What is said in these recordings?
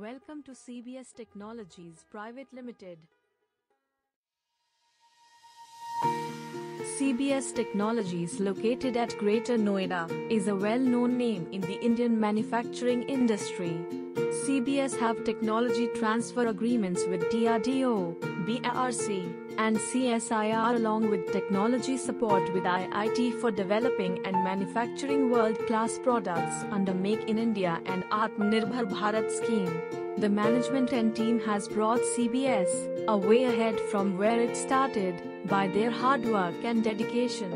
Welcome to CBS Technologies Private Limited. CBS Technologies located at Greater Noida is a well-known name in the Indian manufacturing industry. CBS have technology transfer agreements with DRDO, BARC, and CSIR along with technology support with IIT for developing and manufacturing world-class products under Make in India and Atmanirbhar Bharat scheme. The management and team has brought CBS a way ahead from where it started by their hard work and dedication.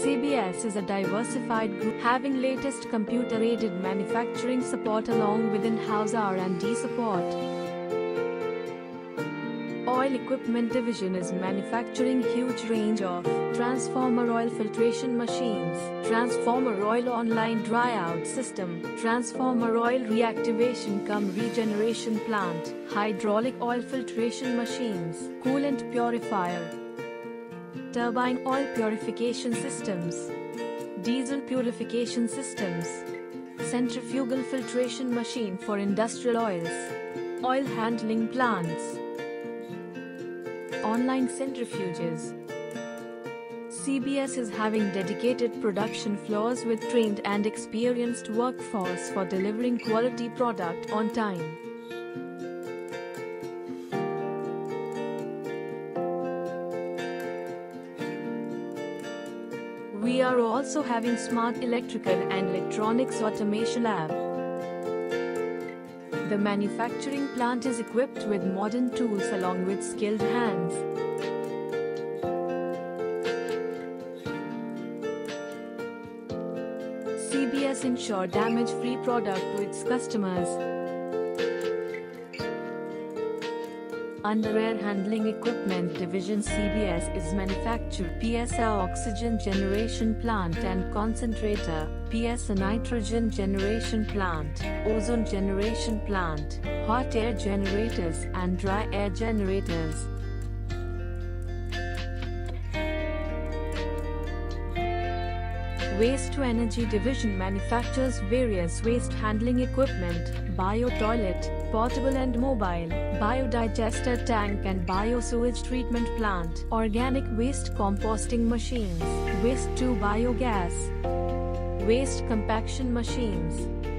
CBS is a diversified group having latest computer-aided manufacturing support along with in-house R&D support. Oil Equipment Division is manufacturing huge range of transformer oil filtration machines, transformer oil online dryout system, transformer oil reactivation cum regeneration plant, hydraulic oil filtration machines, coolant purifier, turbine oil purification systems, diesel purification systems, centrifugal filtration machine for industrial oils, oil handling plants, online centrifuges. CBS is having dedicated production floors with trained and experienced workforce for delivering quality product on time. We are also having smart electrical and electronics automation lab. The manufacturing plant is equipped with modern tools along with skilled hands. CBS ensure damage-free product to its customers. Under Air Handling Equipment Division CBS is manufactured PSA Oxygen Generation Plant and Concentrator, PSA Nitrogen Generation Plant, Ozone Generation Plant, Hot Air Generators and Dry Air Generators. Waste to Energy Division manufactures various waste handling equipment, bio-toilet, portable and mobile, biodigester tank and bio-sewage treatment plant, organic waste composting machines, waste to biogas, waste compaction machines.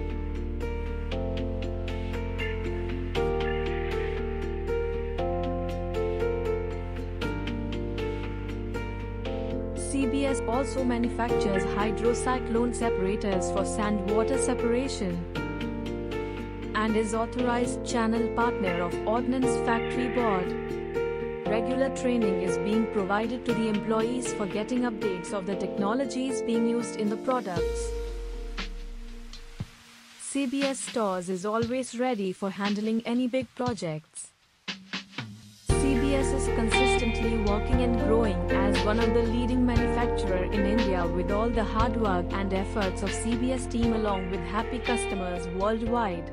CBS also manufactures hydrocyclone separators for sand water separation and is authorized channel partner of Ordnance Factory Board. Regular training is being provided to the employees for getting updates of the technologies being used in the products. CBS Stores is always ready for handling any big projects. Is consistently working and growing as one of the leading manufacturer in India with all the hard work and efforts of CBS team along with happy customers worldwide.